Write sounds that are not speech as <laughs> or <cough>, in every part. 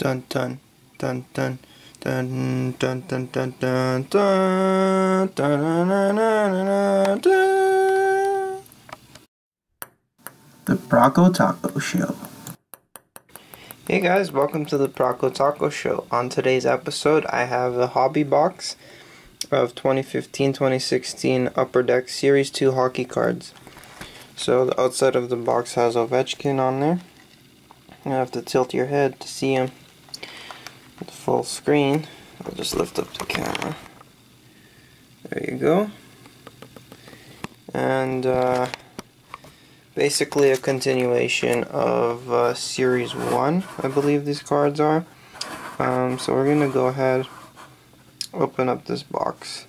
Dun dun dun dun dun dun dun dun dun dun dun dun dun The Proko Taco Show. Hey guys, welcome to the Proko Taco Show. On today's episode, I have a hobby box of 2015-2016 Upper Deck Series 2 hockey cards. So the outside of the box has Ovechkin on there. You have to tilt your head to see him. Full screen. I'll just lift up the camera. There you go. And uh, basically a continuation of uh, Series 1, I believe these cards are. Um, so we're going to go ahead, open up this box.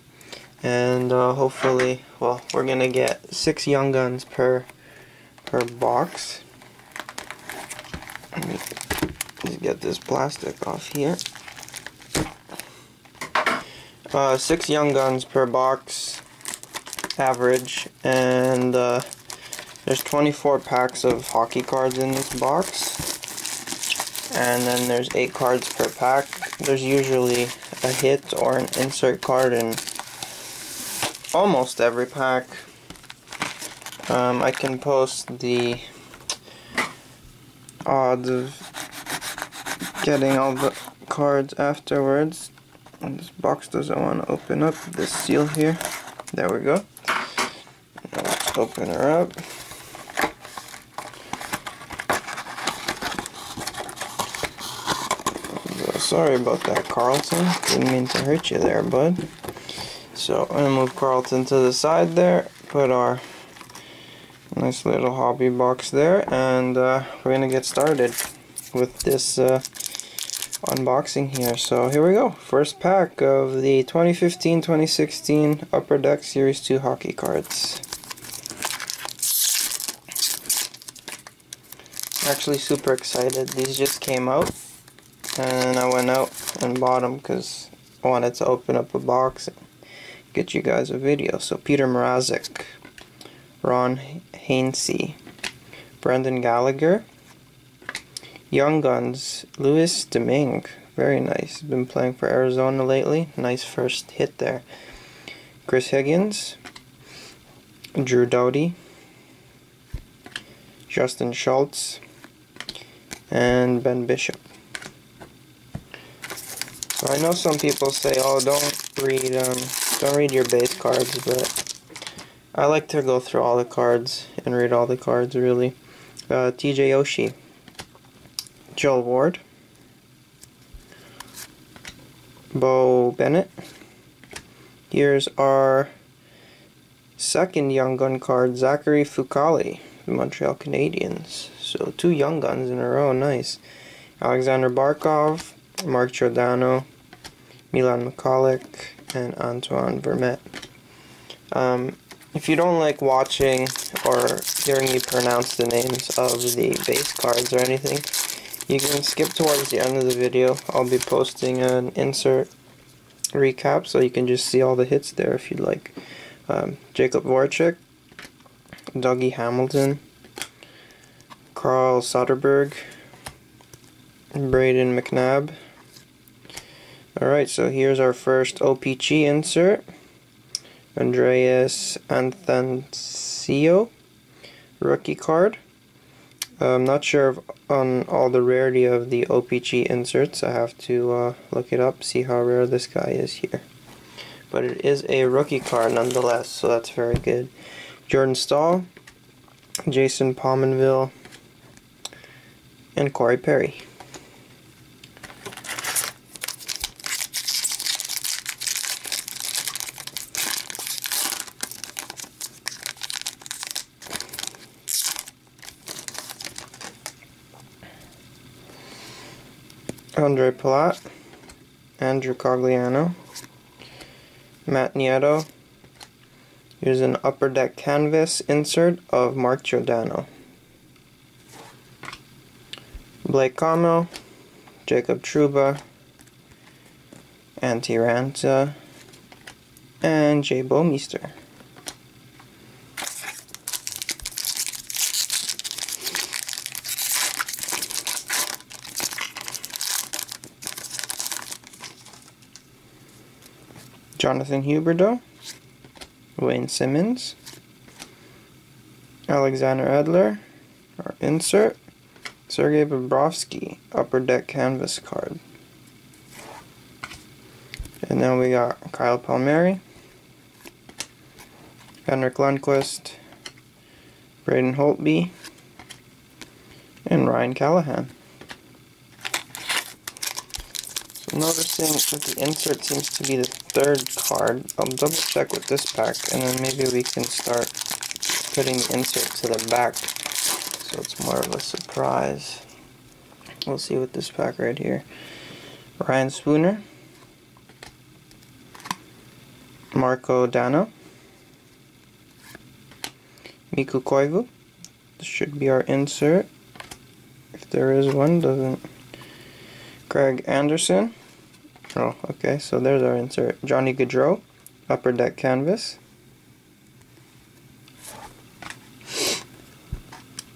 And uh, hopefully, well, we're going to get six Young Guns per, per box. Get this plastic off here. Uh, six Young Guns per box, average, and uh, there's 24 packs of hockey cards in this box. And then there's 8 cards per pack. There's usually a hit or an insert card in almost every pack. Um, I can post the odds of getting all the cards afterwards. And this box doesn't want to open up this seal here. There we go. Now let's open her up. Sorry about that, Carlton. Didn't mean to hurt you there, bud. So I'm gonna move Carlton to the side there. Put our nice little hobby box there, and uh, we're gonna get started with this uh, unboxing here. So here we go. First pack of the 2015-2016 Upper Deck Series 2 hockey cards. Actually super excited. These just came out and I went out and bought them because I wanted to open up a box and get you guys a video. So Peter Mrazek, Ron Hainsey, Brendan Gallagher, Young Guns, Louis Domingue, very nice. Been playing for Arizona lately. Nice first hit there. Chris Higgins, Drew Doughty, Justin Schultz, and Ben Bishop. So I know some people say, "Oh, don't read um, don't read your base cards," but I like to go through all the cards and read all the cards. Really, uh, T.J. Oshie, Joel Ward, Beau Bennett. Here's our second Young Gun card, Zachary Fucale, the Montreal Canadiens. So two Young Guns in a row, nice. Alexander Barkov, Mark Giordano, Milan Michalek, and Antoine Vermette. Um, if you don't like watching or hearing me pronounce the names of the base cards or anything, you can skip towards the end of the video. I'll be posting an insert recap so you can just see all the hits there if you'd like. Um, Jacob Voracek, Dougie Hamilton, Carl Soderberg, Brayden McNabb. Alright, so here's our first OPC insert. Andreas Athanasio, rookie card. I'm not sure on all the rarity of the OPC inserts. I have to uh, look it up, see how rare this guy is here. But it is a rookie card nonetheless, so that's very good. Jordan Staal, Jason Pominville, and Corey Perry. Andre Palat, Andrew Cogliano, Matt Nieto. Here's an upper deck canvas insert of Mark Giordano. Blake Comeau, Jacob Trouba, Antti Raanta, and Jay Bouwmeester. Jonathan Huberdeau, Wayne Simmonds, Alexander Edler, our insert, Sergei Bobrovsky, upper deck canvas card. And then we got Kyle Palmieri, Henrik Lundqvist, Braden Holtby, and Ryan Callahan. So noticing that the insert seems to be the third card, I'll double check with this pack and then maybe we can start putting the insert to the back so it's more of a surprise. We'll see with this pack right here. Ryan Spooner, Marco Dano, Mikko Koivu. This should be our insert. If there is one, doesn't. Greg Anderson. Oh, okay, so there's our insert. Johnny Gaudreau, Upper Deck Canvas.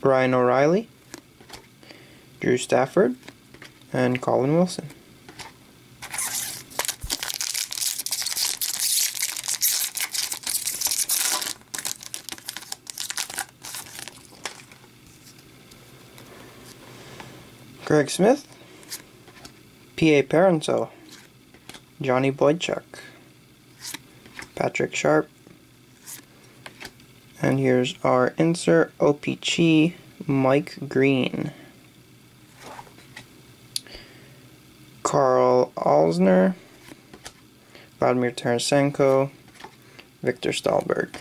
Ryan O'Reilly, Drew Stafford, and Colin Wilson. Greg Smith, P.A. Parenteau, Johnny Boychuk, Patrick Sharp, and here's our insert OPC Mike Green, Karl Alzner, Vladimir Tarasenko, Viktor Stalberg.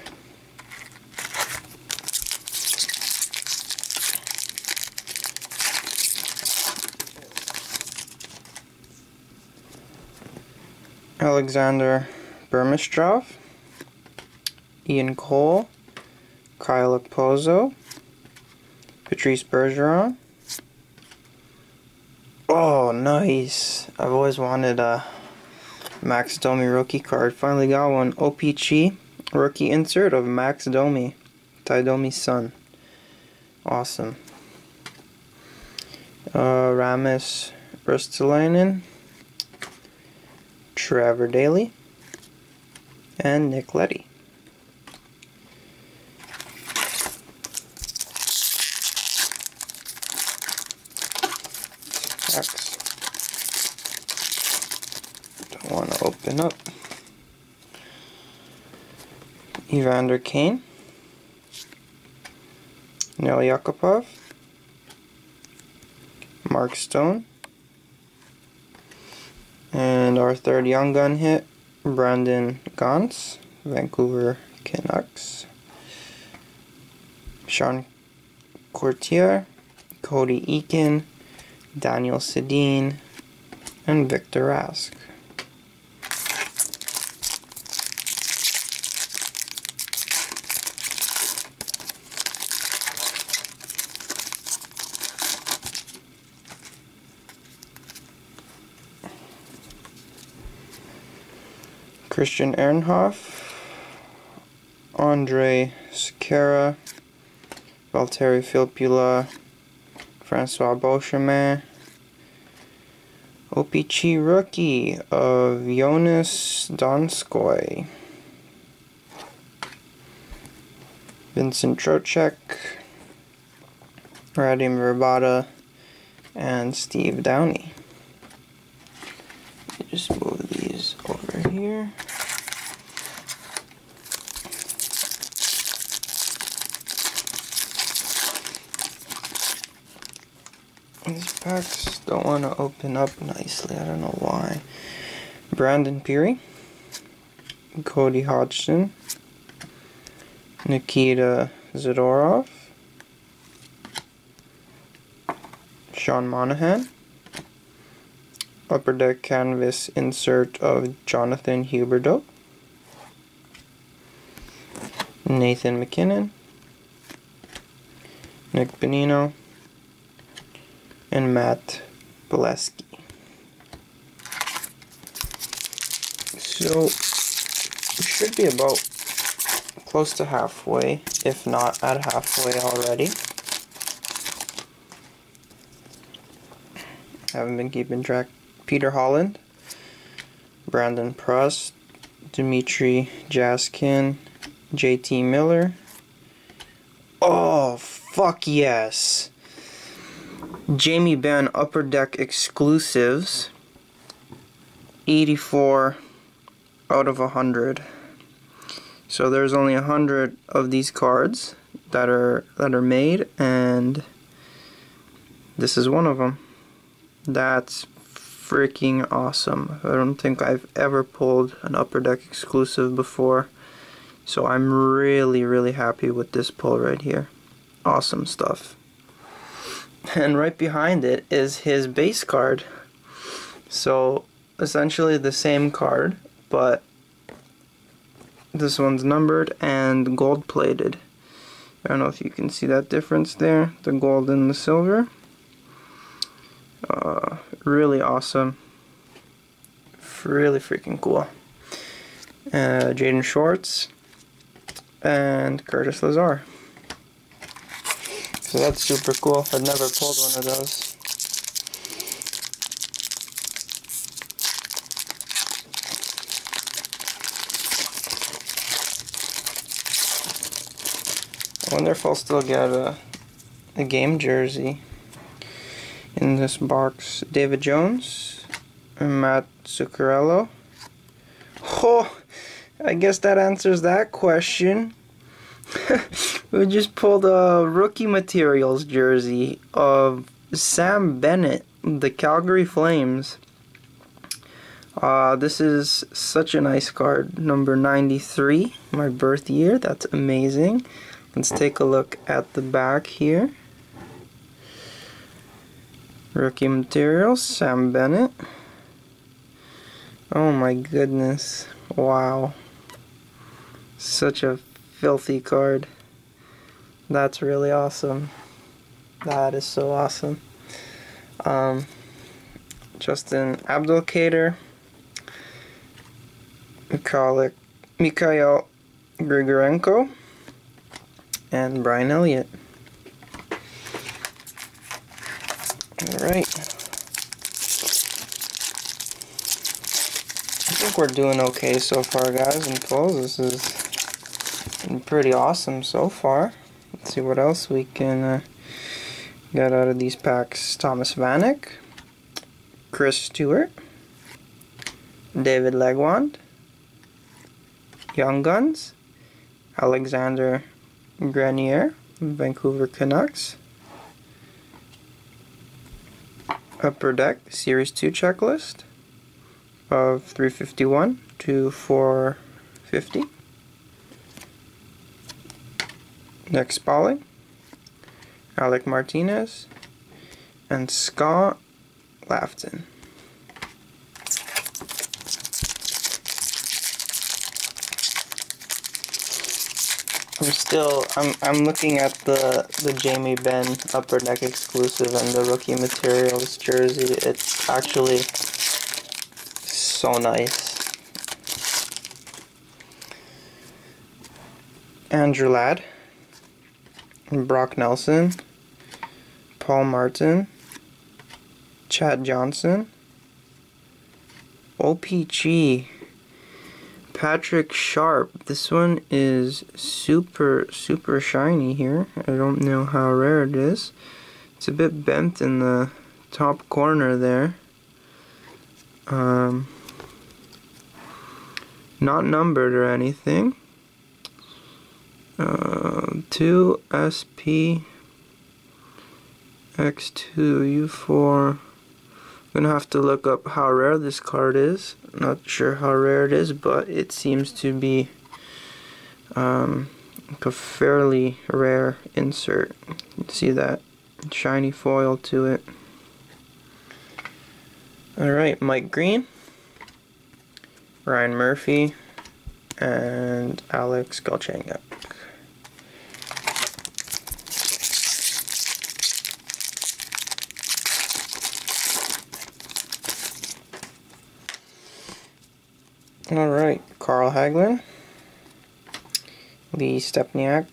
Alexander Burmistrov, Ian Cole, Kyle Okposo, Patrice Bergeron. Oh, nice. I've always wanted a Max Domi rookie card. Finally got one. OPC rookie insert of Max Domi, Ty Domi's son. Awesome. Uh, Rasmus Ristolainen. Trevor Daley, and Nick Leddy. Don't want to open up. Evander Kane, Neil Yakupov, Mark Stone, and our third young gun hit, Brendan Gaunce, Vancouver Canucks. Sean Couturier, Cody Eakin, Daniel Sedin, and Victor Rask. Christian Ehrenhoff, Andre Sekera, Valtteri Filppula, Francois Beauchemin, OPC rookie of Jonas Donskoy, Vincent Trocheck, Radim Vrbata, and Steve Downie. Just move these over here. These packs don't want to open up nicely. I don't know why. Brandon Pirri, Cody Hodgson, Nikita Zadorov, Sean Monahan, Upper Deck Canvas insert of Jonathan Huberdeau, Nathan MacKinnon, Nick Bonino, and Matt Beleskey. So, should be about close to halfway, if not at halfway already. Haven't been keeping track. Peter Holland, Brandon Prust, Dmitry Jaskin, JT Miller. Oh, fuck yes. Jamie Benn Upper Deck exclusives. 84 out of 100. So there's only 100 of these cards that are that are made and this is one of them. That's freaking awesome. I don't think I've ever pulled an Upper Deck exclusive before. So I'm really, really happy with this pull right here. Awesome stuff. And right behind it is his base card. So essentially the same card, but this one's numbered and gold plated. I don't know if you can see that difference there, the gold and the silver. Uh, really awesome. Really freaking cool. Uh, Jaden Schwartz and Curtis Lazar. So that's super cool. I've never pulled one of those. I wonder if I'll still get a, a game jersey in this box. David Jones, and Matt Zuccarello. <laughs> Oh, I guess that answers that question. <laughs> we just pulled a rookie materials jersey of Sam Bennett, the Calgary Flames. Uh, this is such a nice card, number 93, my birth year. That's amazing. Let's take a look at the back here. Rookie materials, Sam Bennett. Oh my goodness. Wow. Such a filthy card. That's really awesome. That is so awesome. Um, Justin Abdelkader. Mikhail, Mikhail Grigorenko and Brian Elliott. Alright. I think we're doing okay so far, guys, and pulls. This is pretty awesome so far. Let's see what else we can uh, get out of these packs. Thomas Vanek, Chris Stewart, David Legwand, Young Guns, Alexander Grenier, Vancouver Canucks. Upper Deck Series 2 checklist of 351 to 450. Next Polly, Alec Martinez, and Scott Laughton. I'm still I'm I'm looking at the the Jamie Benn upper deck exclusive and the rookie materials jersey. It's actually so nice. Andrew Ladd, Brock Nelson, Paul Martin, Chad Johnson, OPC Patrick Sharp. This one is super, super shiny here. I don't know how rare it is. It's a bit bent in the top corner there. Um, not numbered or anything. Uh, 2 SP X2 U4 gonna have to look up how rare this card is. Not sure how rare it is, but it seems to be um, like a fairly rare insert. You see that shiny foil to it. Alright, Mike Green, Ryan Murphy, and Alex Galchenyuk. All right, Carl Hagelin, Lee Stempniak,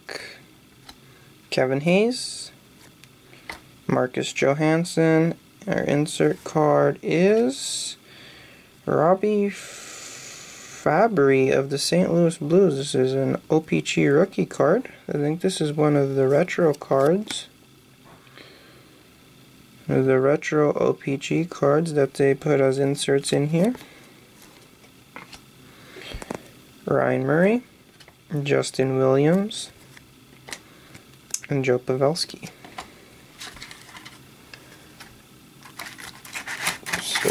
Kevin Hayes, Marcus Johansson. Our insert card is Robbie F Fabbri of the St. Louis Blues. This is an OPC rookie card. I think this is one of the retro cards. The retro OPC cards that they put as inserts in here. Ryan Murray, Justin Williams, and Joe Pavelski. So,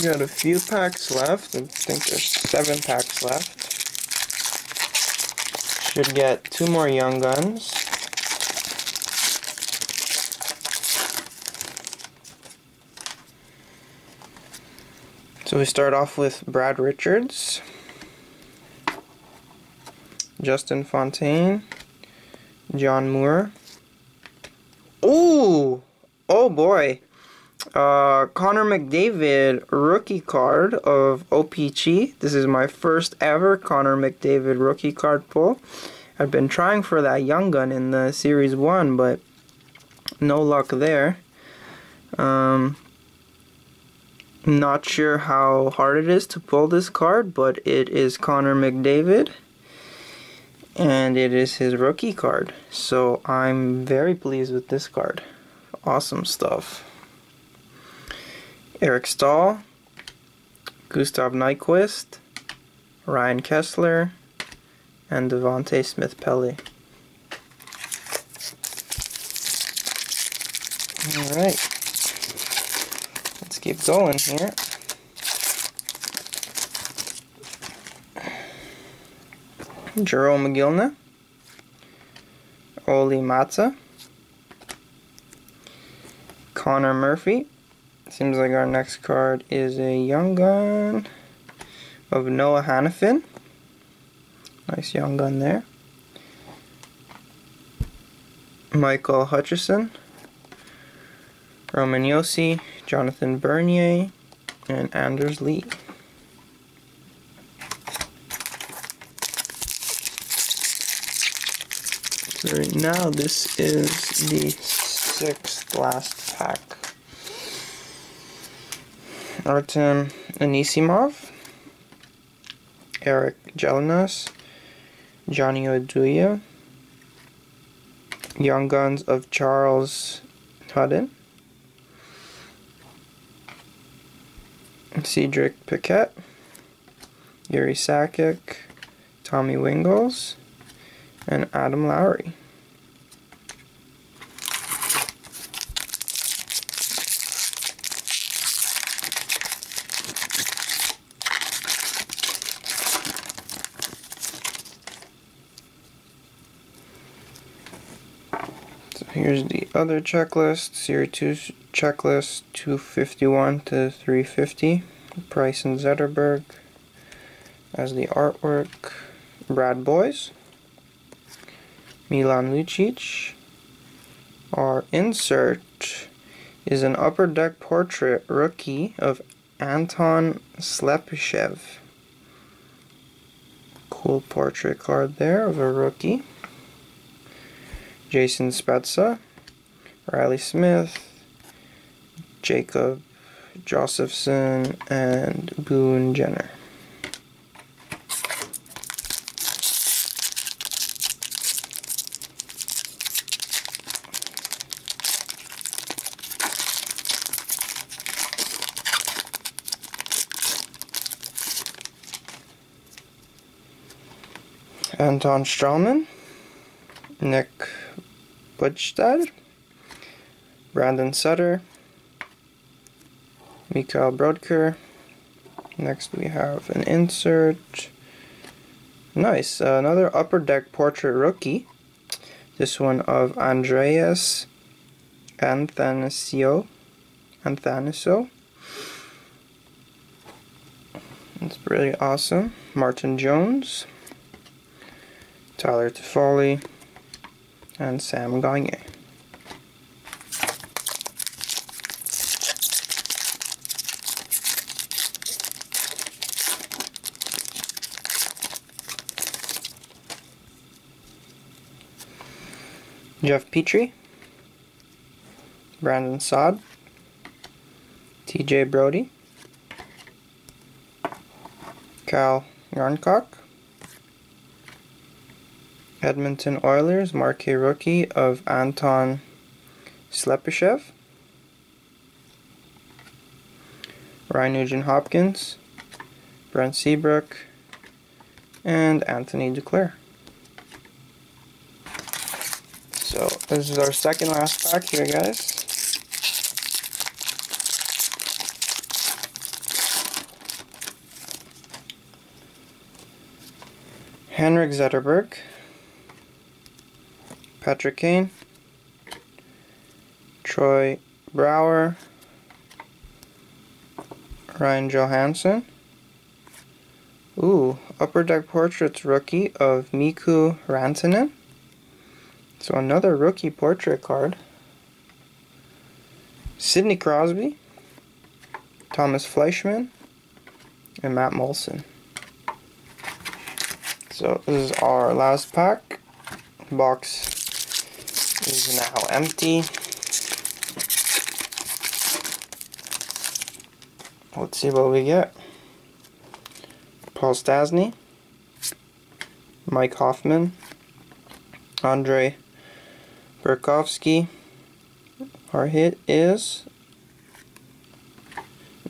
we got a few packs left. I think there's seven packs left. Should get two more Young Guns. So we start off with Brad Richards. Justin Fontaine, John Moore. Ooh! Oh boy. Uh, Connor McDavid rookie card of OPC. This is my first ever Connor McDavid rookie card pull. I've been trying for that young gun in the Series 1, but no luck there. Um, not sure how hard it is to pull this card, but it is Connor McDavid and it is his rookie card. So I'm very pleased with this card. Awesome stuff. Eric Staal, Gustav Nyquist, Ryan Kesler, and Devante Smith Pelly. Alright. Let's keep going here. Jarome Iginla, Olli Maatta, Connor Murphy. Seems like our next card is a young gun of Noah Hanifin. Nice young gun there. Michael Hutchison, Roman Josi, Jonathan Bernier, and Anders Lee. Right now this is the sixth last pack. Artem Anisimov, Eric Jelinas, Johnny Oduya, Young Guns of Charles Hudon, Cedric Paquette, Yuri Sakic, Tommy Wingels, and Adam Lowry. Here's the other checklist, Series 2 checklist 251 to 350. Price and Zetterberg as the artwork. Brad Boyes. Milan Lucic. Our insert is an upper deck portrait rookie of Anton Slepyshev. Cool portrait card there of a rookie. Jason Spezza, Reilly Smith, Jacob Josefson, and Boone Jenner. Anton Stralman, Nick Bjugstad, Brandon Sutter, Mikhail Brodker. Next we have an insert. Nice, uh, another upper deck portrait rookie. This one of Andreas Athanasio. Anthaniso. It's really awesome. Martin Jones. Tyler Toffoli, and Sam Gagne. Jeff Petry, Brandon Saad, TJ Brodie, Cal Jarnkrok. Edmonton Oilers marquee rookie of Anton Slepyshev. Ryan Nugent Hopkins, Brent Seabrook, and Anthony Duclair. So this is our second last pack here, guys. Henrik Zetterberg, Patrick Kane, Troy Brouwer, Ryan Johansen. Ooh, Upper Deck Portraits rookie of Mikko Rantanen. So another rookie portrait card. Sidney Crosby, Thomas Fleischman, and Matt Moulson. So this is our last pack. Box is now empty. Let's see what we get. Paul Stastny, Mike Hoffman, Andre Burakovsky. Our hit is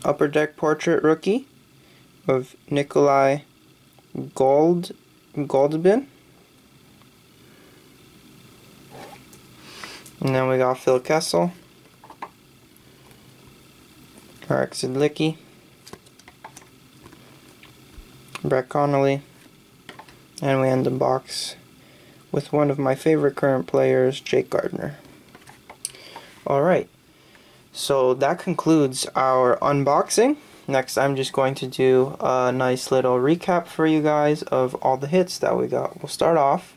Upper Deck Portrait Rookie of Nikolai Gold Goldbin. And then we got Phil Kessel. Mark Zidlicky. Brett Connolly. And we end the box with one of my favorite current players, Jake Gardiner. Alright, so that concludes our unboxing. Next, I'm just going to do a nice little recap for you guys of all the hits that we got. We'll start off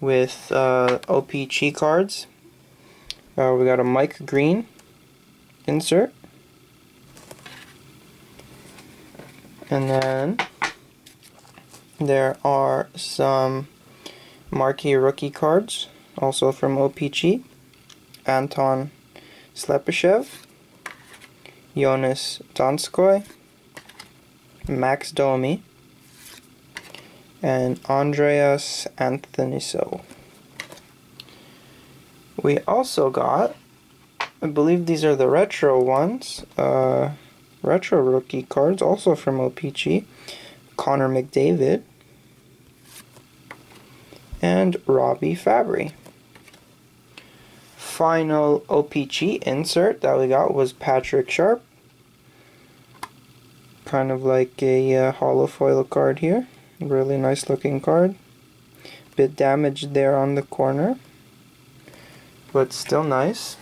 with uh, OPC cards. Uh, we got a Mike Green insert. And then there are some marquee rookie cards, also from OPC. Anton Slepyshev, Jonas Donskoy, Max Domi, and Andreas Anthonyso. We also got, I believe these are the retro ones, uh, retro rookie cards, also from OPC. Connor McDavid, and Robbie Fabbri. Final OPC insert that we got was Patrick Sharp. Kind of like a uh, holo foil card here. Really nice looking card. Bit damaged there on the corner. But still nice.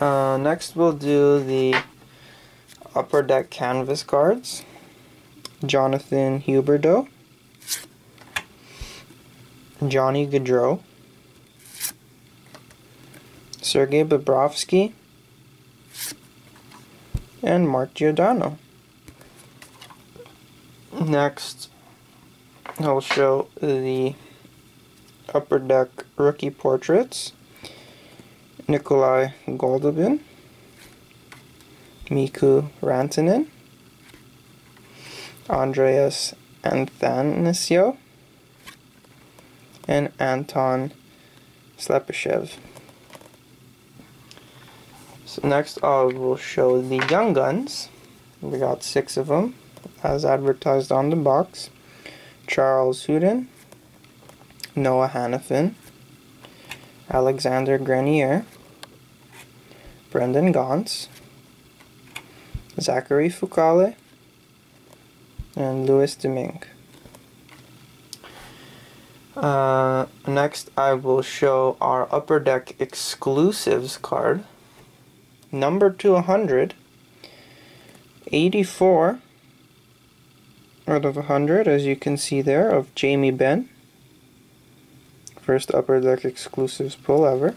Uh, next we'll do the upper deck canvas cards. Jonathan Huberdeau, Johnny Gaudreau, Sergei Bobrovsky, and Mark Giordano. Next, I'll show the upper deck rookie portraits. Nikolai Goldobin, Mikko Rantanen, Andreas Athanasio, and Anton Slepyshev. So next I will show the Young Guns. We got six of them, as advertised on the box. Charles Hudon, Noah Hanifin, Alexander Grenier, Brendan Gaunce, Zachary Fucale, and Louis Domingue. Uh, next, I will show our Upper Deck Exclusives card. Number to 100. 84 out of 100, as you can see there, of Jamie Benn. First Upper Deck Exclusives pull ever.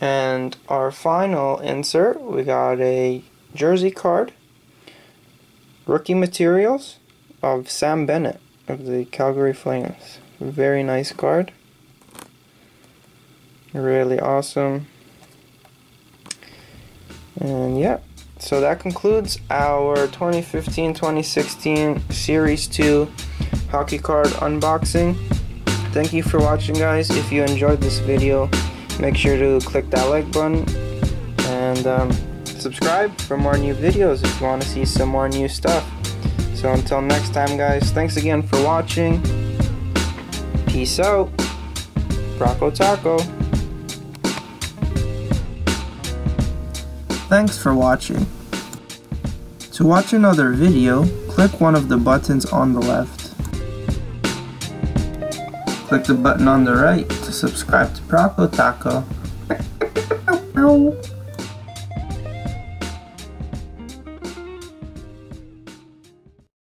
And our final insert, we got a jersey card Rookie materials of Sam Bennett of the Calgary Flames. Very nice card. Really awesome. And yeah, so that concludes our 2015-2016 Series 2 hockey card unboxing. Thank you for watching guys. If you enjoyed this video, make sure to click that like button and um, subscribe for more new videos if you want to see some more new stuff. So until next time guys, thanks again for watching. Peace out. Rocco Taco. Thanks for watching. To watch another video, click one of the buttons on the left. Click the button on the right subscribe to Proko Taco.